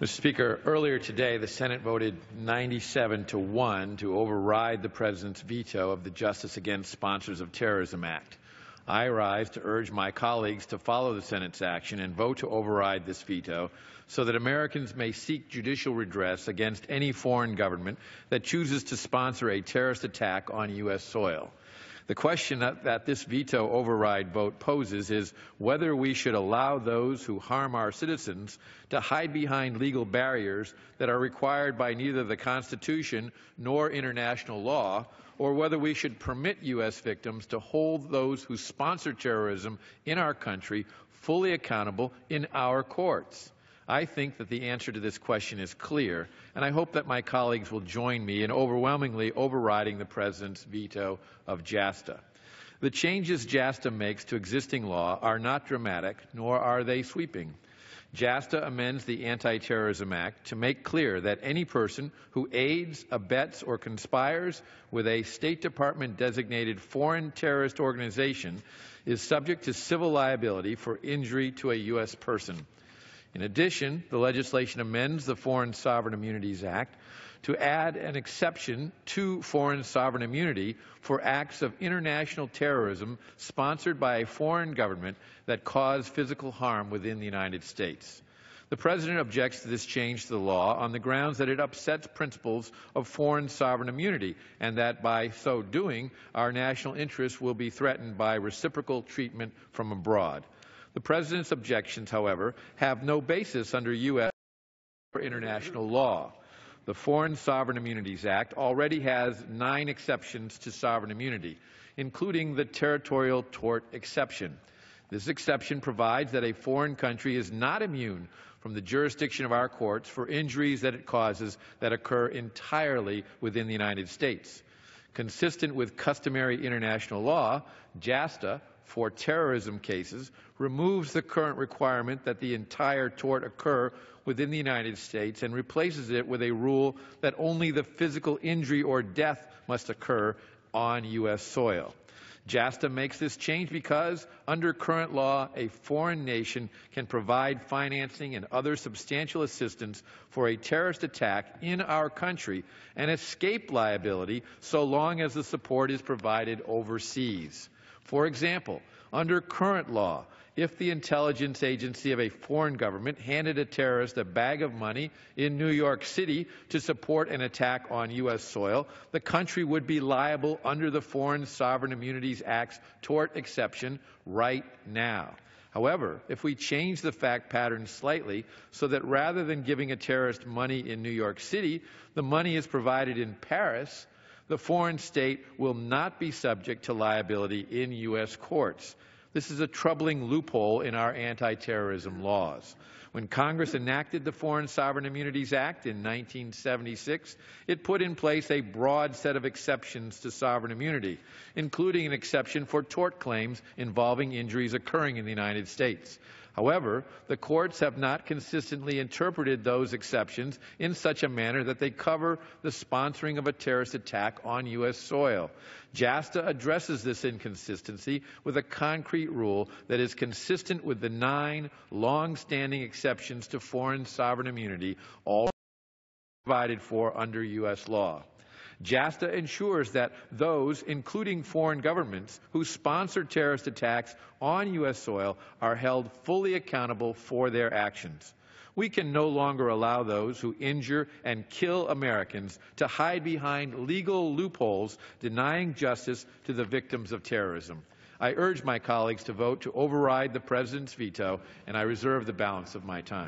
Mr. Speaker, earlier today, the Senate voted 97 to 1 to override the President's veto of the Justice Against Sponsors of Terrorism Act. I rise to urge my colleagues to follow the Senate's action and vote to override this veto so that Americans may seek judicial redress against any foreign government that chooses to sponsor a terrorist attack on U.S. soil. The question that, that, this veto override vote poses is whether we should allow those who harm our citizens to hide behind legal barriers that are required by neither the Constitution nor international law, or whether we should permit U.S. victims to hold those who sponsor terrorism in our country fully accountable in our courts. I think that the answer to this question is clear, and I hope that my colleagues will join me in overwhelmingly overriding the President's veto of JASTA. The changes JASTA makes to existing law are not dramatic, nor are they sweeping. JASTA amends the Anti-Terrorism Act to make clear that any person who aids, abets, or conspires with a State Department designated foreign terrorist organization is subject to civil liability for injury to a U.S. person. In addition, the legislation amends the Foreign Sovereign Immunities Act to add an exception to foreign sovereign immunity for acts of international terrorism sponsored by a foreign government that cause physical harm within the United States. The President objects to this change to the law on the grounds that it upsets principles of foreign sovereign immunity and that by so doing, our national interests will be threatened by reciprocal treatment from abroad. The President's objections, however, have no basis under U.S. or international law. The Foreign Sovereign Immunities Act already has nine exceptions to sovereign immunity, including the territorial tort exception. This exception provides that a foreign country is not immune from the jurisdiction of our courts for injuries that it causes that occur entirely within the United States. Consistent with customary international law, JASTA for terrorism cases removes the current requirement that the entire tort occur within the United States and replaces it with a rule that only the physical injury or death must occur on U.S. soil. JASTA makes this change because, under current law, a foreign nation can provide financing and other substantial assistance for a terrorist attack in our country and escape liability so long as the support is provided overseas. For example, under current law, if the intelligence agency of a foreign government handed a terrorist a bag of money in New York City to support an attack on U.S. soil, the country would be liable under the Foreign Sovereign Immunities Act's tort exception right now. However, if we change the fact pattern slightly so that rather than giving a terrorist money in New York City, the money is provided in Paris, the foreign state will not be subject to liability in U.S. courts. This is a troubling loophole in our anti terrorism laws. When Congress enacted the Foreign Sovereign Immunities Act in 1976, it put in place a broad set of exceptions to sovereign immunity, including an exception for tort claims involving injuries occurring in the United States. However, the courts have not consistently interpreted those exceptions in such a manner that they cover the sponsoring of a terrorist attack on U.S. soil. JASTA addresses this inconsistency with a concrete rule that is consistent with the nine long-standing exceptions to foreign sovereign immunity, all provided for under U.S. law. JASTA ensures that those, including foreign governments, who sponsor terrorist attacks on U.S. soil are held fully accountable for their actions. We can no longer allow those who injure and kill Americans to hide behind legal loopholes denying justice to the victims of terrorism. I urge my colleagues to vote to override the President's veto, and I reserve the balance of my time.